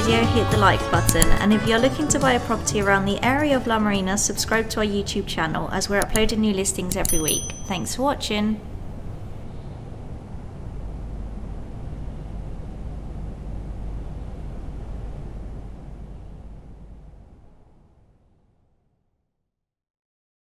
Video, hit the like button, and if you're looking to buy a property around the area of La Marina, subscribe to our YouTube channel as we're uploading new listings every week. Thanks for watching.